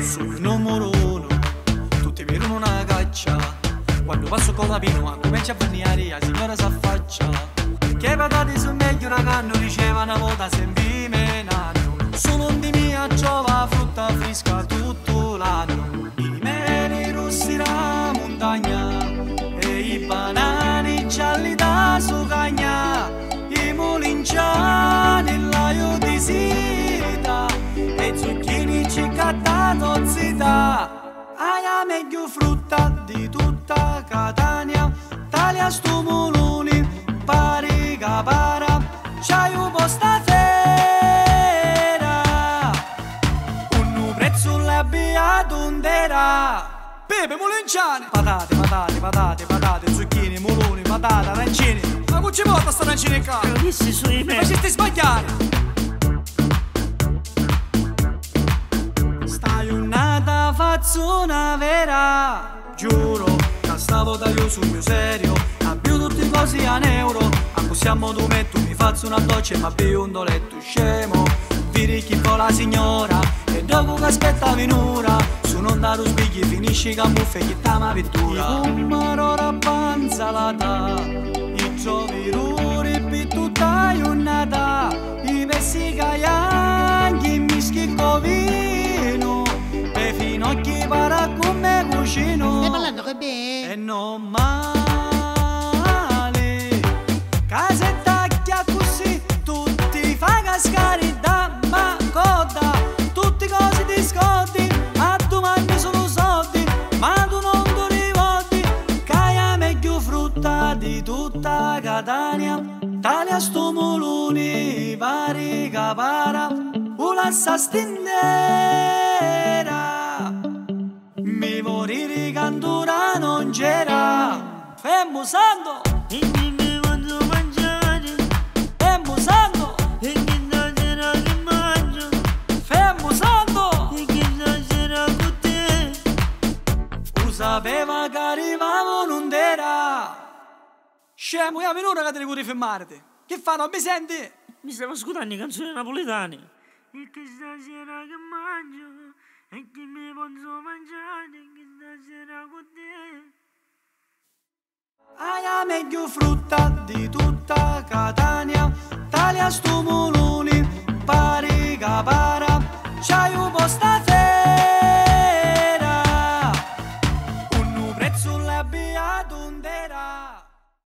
Sono numero uno, tutti vedono una caccia. Quando passo con la pino, comincia a venire la signora s'affaccia. Che patate sono meglio una canno, diceva una volta sempre menano. Sono di mia giova, frutta fresca tutto l'anno. I meli rossi da montagna e i banani gialli da meglio frutta di tutta Catania, taglia sto muluni, pari capara, c'hai un po' sta fera, un prezzo la biatondera. Pepe, mulinciani, patate, patate, patate, patate, zucchini, muloni, patate, arancini. Ma come ci porta sta arancini in casa? Mi facete sbagliare! Fazzona vera. Giuro, che stavo da io sul mio serio. Abbio tutti così a euro A possiamo tu metto, mi faccio una doccia mi abbio un doletto scemo. Viri chi fa la signora E dopo che aspetta venura Su non dare sbigli finisci che muffe chi tama pittura Come ora panzalata I giovi con me? e non male. Casetta chia così Tutti fa cascare da ma coda Tutti cose ti scordi A domani sono soldi Ma tu non ti Che è meglio frutta di tutta Catania. Taglia sto muluni Vari capara Una sastindera te? Tu sapeva che arrivavo non t'era Scemo, io venuto che te ne vuoi fermarti Che fa, non mi senti? Mi stavo ascoltando le canzoni napoletane. E che stasera che mangio? Meglio frutta di tutta Catania. Taglia sto